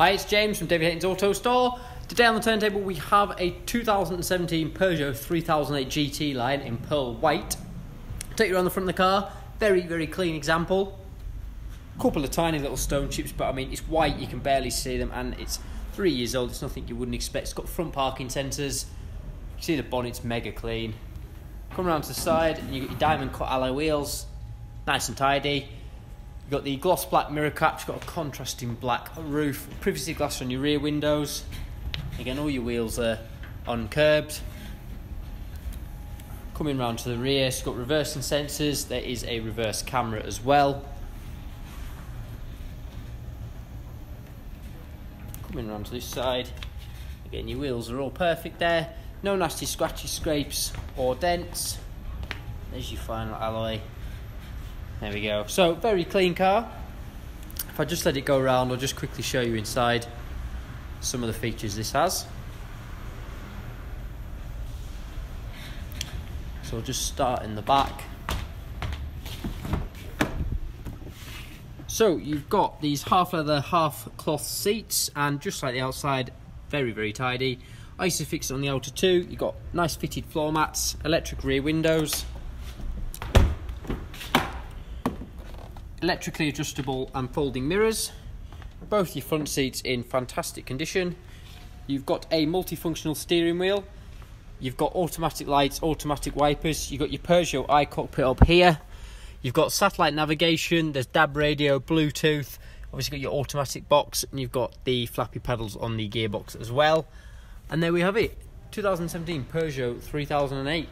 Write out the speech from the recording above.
Hi, it's James from David Hayton's Auto Store. Today on the turntable we have a 2017 Peugeot 3008 GT line in pearl white. Take you around the front of the car, very, very clean example. Couple of tiny little stone chips, but I mean it's white, you can barely see them, and it's three years old, it's nothing you wouldn't expect. It's got front parking sensors, you see the bonnet's mega clean. Come around to the side, and you've got your diamond cut alloy wheels, nice and tidy. You've got the gloss black mirror caps, you've got a contrasting black roof, privacy glass on your rear windows. Again, all your wheels are uncurbed. Coming round to the rear, it's got reversing sensors. There is a reverse camera as well. Coming round to this side, again, your wheels are all perfect there. No nasty scratchy scrapes or dents. There's your final alloy. There we go. So, very clean car. If I just let it go around, I'll just quickly show you inside some of the features this has. So I'll just start in the back. So you've got these half leather, half cloth seats, and just like the outside, very, very tidy. Isofix on the outer two. You've got nice fitted floor mats, electric rear windows, electrically adjustable and folding mirrors. Both your front seats in fantastic condition. You've got a multifunctional steering wheel. You've got automatic lights, automatic wipers. You've got your Peugeot iCockpit up here. You've got satellite navigation. There's DAB radio, Bluetooth. Obviously, got your automatic box, and you've got the flappy pedals on the gearbox as well. And there we have it 2017 Peugeot 3008.